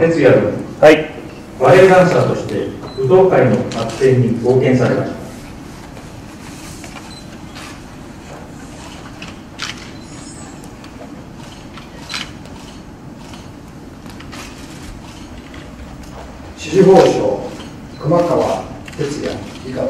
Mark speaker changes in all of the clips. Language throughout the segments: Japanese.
Speaker 1: 哲也君、はい、バレエダンサーとして武道会の発展に貢献されました。
Speaker 2: 支持報奨熊川哲也以下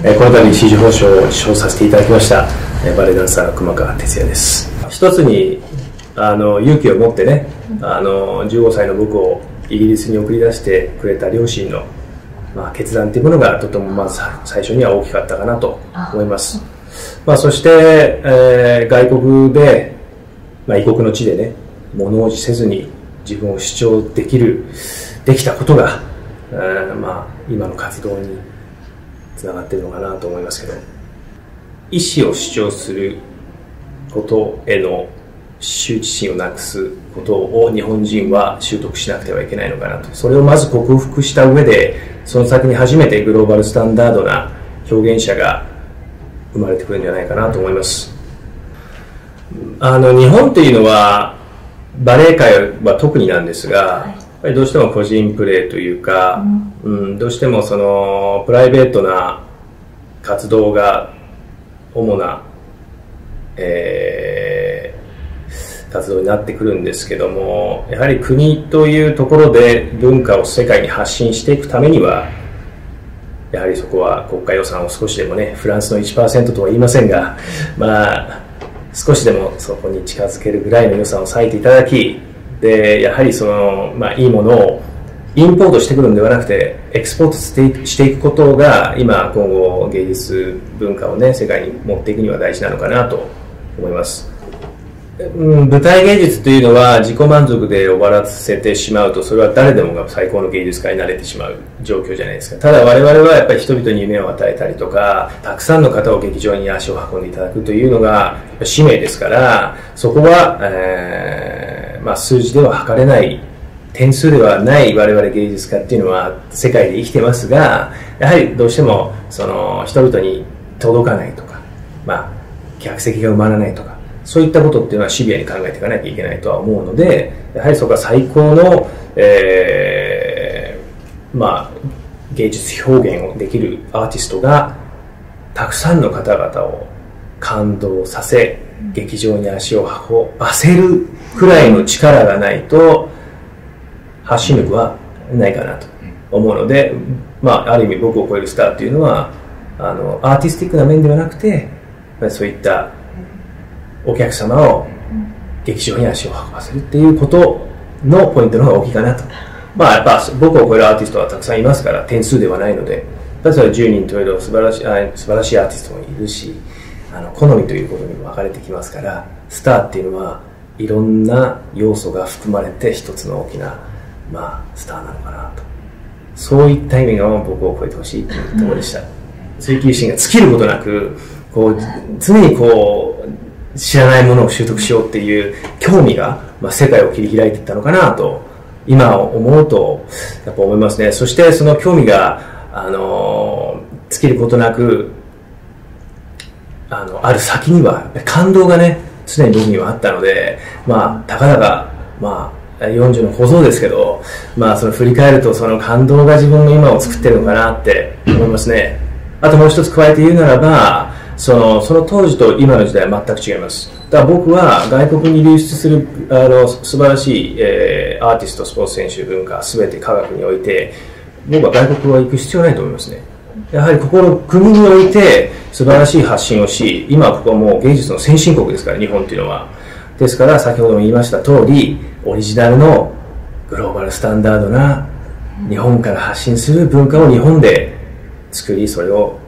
Speaker 2: と
Speaker 3: この度支持報奨を受賞させていただきましたえバレエダンサー熊川哲也です。一つにあの勇気を持ってねあの15歳の僕をイギリスに送り出してくれた両親の、まあ、決断というものがとてもまず最初には大きかったかなと思います。まあ、そして、えー、外国で、まあ、異国の地でね物おじせずに自分を主張できるできたことが、えー、まあ、今の活動につながっているのかなと思いますけど。意思を主張することへの羞恥心をなくすことを日本人は習得しなくてはいけないのかなと。それをまず克服した上でその先に初めてグローバルスタンダードな表現者が生まれてくるんじゃないかなと思います。あの日本っていうのはバレエ界は特になんですが、はい、ぱりどうしても個人プレーというか、うん、うん、どうしてもそのプライベートな活動が主な、えー、活動になってくるんですけどもやはり国というところで文化を世界に発信していくためにはやはりそこは国家予算を少しでもねフランスの1%とは言いませんがまあ少しでもそこに近づけるぐらいの予算を割いていただきでやはりその、まあ、いいものをインポートしてくるんではなくてエクスポートしていくことが今今後芸術文化をね世界に持っていくには大事なのかなと思います。うん、舞台芸術というのは自己満足で終わらせてしまうとそれは誰でもが最高の芸術家になれてしまう状況じゃないですか。ただ我々はやっぱり人々に夢を与えたりとかたくさんの方を劇場に足を運んでいただくというのが使命ですからそこは、えーまあ、数字では測れない点数ではない我々芸術家っていうのは世界で生きてますがやはりどうしてもその人々に届かないとか、まあ、客席が埋まらないとかそういったことっていうのはシビアに考えていかなきゃいけないとは思うので、やはりそこは最高の、えー、まあ、芸術表現をできるアーティストが、たくさんの方々を感動させ、劇場に足を運ばせるくらいの力がないと、発信力はないかなと思うので、まあ、ある意味僕を超えるスターっていうのは、あの、アーティスティックな面ではなくて、そういったお客様を劇場に足を運ばせるっていうことのポイントの方が大きいかなと。まあやっぱ僕を超えるアーティストはたくさんいますから点数ではないので、例えば10人といる素晴らしい素晴らしいアーティストもいるし、あの好みということにも分かれてきますから、スターっていうのはいろんな要素が含まれて一つの大きな、まあ、スターなのかなと。そういった意味が僕を超えてほしいというところでした。追求心が尽きることなく、こう、常にこう、知らないものを習得しようっていう興味が、まあ、世界を切り開いていったのかなと今思うとやっぱ思いますねそしてその興味があの尽きることなくあのある先には感動がね常に僕にはあったのでまあたかだかまあ40の小僧ですけど、まあ、その振り返るとその感動が自分の今を作ってるのかなって思いますね。あともう一つ加えて言うならばそのその当時と今の時代は全く違います。だから僕は外国に流出するあの素晴らしい、えー、アーティストスポーツ選手文化全て科学において僕は外国は行く必要ないと思いますね。やはりここの国において素晴らしい発信をし今ここはもう芸術の先進国ですから日本っていうのはですから先ほども言いました通りオリジナルのグローバルスタンダードな日本から発信する文化を日本で作りそれを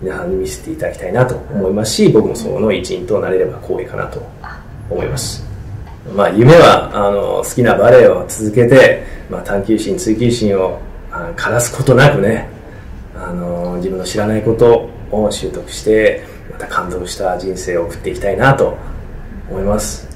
Speaker 3: 皆さんに見せていただきたいなと思いますし、僕もその一員となれれば光栄かなと思います。まあ、夢はあの好きなバレエを続けて、まあ、探求心追求心を枯らすことなくねあの自分の知らないことを習得してまた感動した人生を送っていきたいなと思います。